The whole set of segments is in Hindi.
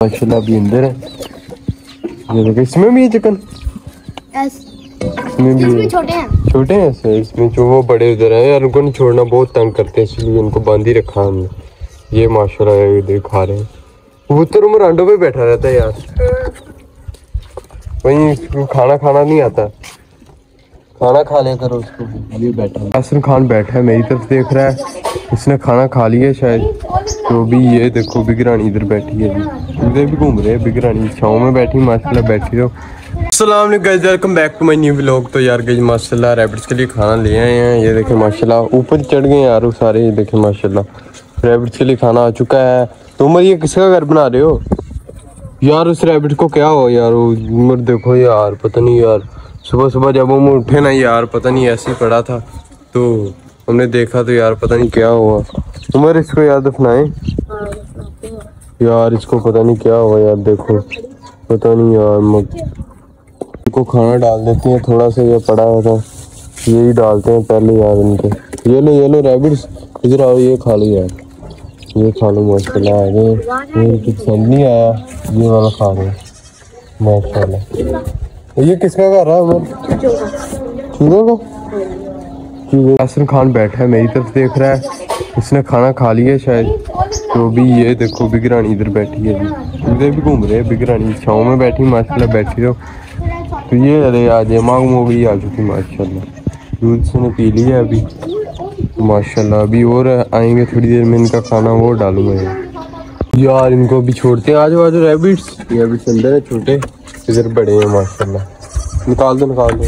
माशाल्लाह अभी अंदर है ये देखो इसमें भी है चिकन इसमें भी है छोटे हैं छोटे हैं ऐसे इसमें जो वो बड़े उधर हैं यार उनको छोड़ना बहुत तंग करते हैं इसलिए उनको बाँध ही रखा हमने ये माशाल्लाह ये देख खा रहे हैं कबूतर उमर अंडों पे बैठा रहता है यार वहीं इसको खाना खाना नहीं आता खाना खा लिया करो उसको ये बैठा है हसन खान बैठा है मेरी तरफ़ देख रहा है इसने खाना खा लिया शायद तो भी ये देखो बिगरानी इधर बैठी है इधर भी घूम रहे हैं बिगरानी में बैठी माशाल्लाह बैठी हो welcome back to new vlog तो यार गई माशाल्लाह रैबिट्स के लिए खाना ले आए हैं ये देखें माशाल्लाह ऊपर चढ़ गए यार सारे ये देखें के लिए खाना आ चुका है ये किसका घर बना रहे हो यार उस को क्या हुआ यार देखो यार पता नहीं यार सुबह सुबह जब हम उठे ना यार पता नहीं ऐसे ही पड़ा था तो हमने देखा तो यार पता नहीं क्या हुआ उमर इसको यार दफनाए यार, इसको पता नहीं क्या हुआ यार, देखो। पता नहीं यार इनको खाना डाल देते हैं, थोड़ा सा ये पड़ा हुआ था। यही डालते हैं पहले यार इनके। ये लो ये लो रैबिट्स इधर आओ, ये खा लो यार। ये खा लो माशाल्लाह आ गए ये पसंद नहीं आया, ये वाला खा हैं। माशाल्लाह ये किसका घर है उमर चूहों का? चूहों हसन खान बैठा है, मेरी तरफ़ देख रहा है। इसने खाना खा लिया शायद। तो भी ये देखो बिगरानी इधर बैठी है इधर भी घूम रहे हैं बिगरानी। छाँव में बैठी, माशाल्लाह बैठी हो तो ये अरे, आज मांग मोगली आ चुकी माशाल्लाह। दूध से पी लिया अभी। माशाल्लाह, अभी और आएँगे थोड़ी देर में, इनका खाना वो डालूँगा यार यार, इनको अभी छोड़ते हैं, आज आज रैबिट्स ये अभी अंदर है छोटे। इधर बड़े हैं, माशाल्लाह। निकाल दो निकाल दो।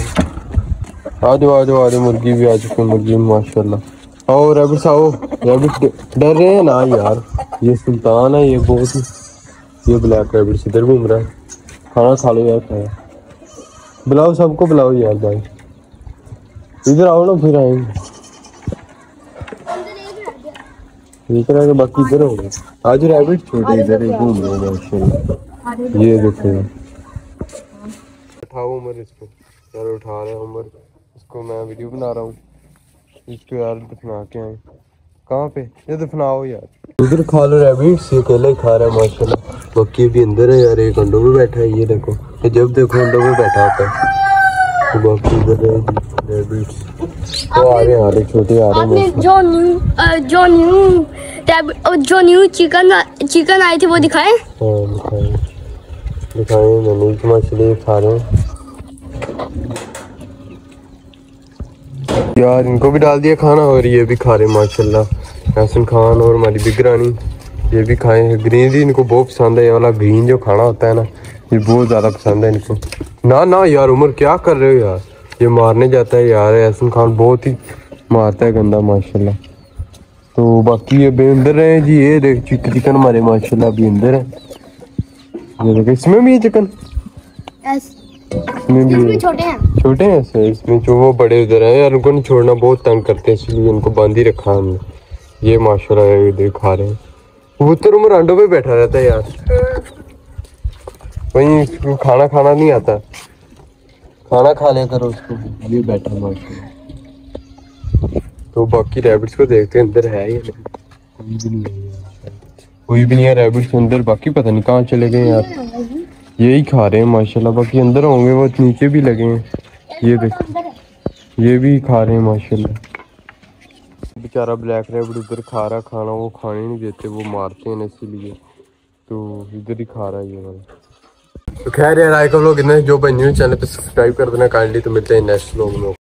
आ जाओ आ जाओ आ जाओ, मुर्गी भी आ चुकी है, मुर्गी, माशाल्लाह। आओ रैबिट्स आओ। रैबिट डर रहे हैं? ना यार। ये सुल्तान है, ये बहुत ही ये ब्लैक रैबिट्स इधर घूम रहा है। खाना खा लो यार खाया बुलाओ सबको, बुलाओ यार भाई। इधर आओ ना, फिर आएँगे। इधर आगे बाकी इधर हो गए। आज रैबिट छोटे इधर ही घूम रहे हैं ये देखो। उठाओ उमर इसको। यार उठा रहे हैं उमर। इसको मैं वीडियो बना रहा हूँ। इसको यार दफना के आए कहाँ पे? ये दफनाओ यार। उधर खा लो रैबिट ये अकेला ही खा रहा है माशाल्लाह। बाकी भी अंदर है यार एक अंडों में बैठा है ये देखो। ये जब देखो अंडों में बैठा होता है। तो बाकी इधर है रैबिट्स। तो आ रहे हैं आ रहे छोटे आ रहे हैं जो न्यू जो न्यू जो न्यू चिकन चिकन आई थी वो दिखाए? हाँ दिखाएँ। दिखाएँ मैंने मछली खा रहे हैं। यार, इनको भी डाल दिया खाना और ये भी खा रहे हैं, माशाल्लाह। हसन खान और हमारी बिगरानी ये भी खाए। हैं ग्रीन भी इनको बहुत पसंद है, ये वाला ग्रीन जो खाना होता है ना, ये बहुत ज़्यादा पसंद है इनको। ना ना यार, उमर, क्या कर रहे हो यार? ये मारने जाता है यार हसन खान बहुत ही मारता है गंदा, माशाल्लाह। तो बाकी अभी अंदर रहे जी, ये देख चिक चिकन हमारे, माशाल्लाह अभी अंदर है। ये देखो, इसमें भी है चिकन? इसमें भी छोटे हैं। छोटे हैं ऐसे इसमें जो वो बड़े उधर हैं यार उनको नहीं छोड़ना बहुत तंग करते हैं इसलिए उनको बाँध ही रखा हमने। ये ये देख खा रहे हैं। कबूतर उमर अंडों पे बैठा रहता है यार। वहीं इसको खाना खाना नहीं आता। खाना खा लिया करो उसको ये बैठा है माशाल्लाह तो बाकी रैबिट्स को देखते हैं अंदर है या नहीं? कोई भी नहीं है यार। कोई भी नहीं है रैबिट्स अंदर बाकी पता नहीं कहाँ चले गए यार। यही खा रहे हैं, माशाल्लाह। बाकी अंदर होंगे वो नीचे भी लगे हैं। ये देख, ये भी खा रहे हैं, माशाल्लाह। बेचारा ब्लैक रेबड उधर खा रहा खाना वो खाने नहीं देते, वो मारते हैं इसीलिए। तो इधर ही खा रहा है ये वाला। तो खैर यार, आज का लोग इतने जो भाई चैनल पे सब्सक्राइब कर देना। काइंडली तो मिलते हैं नेक्स्ट लोग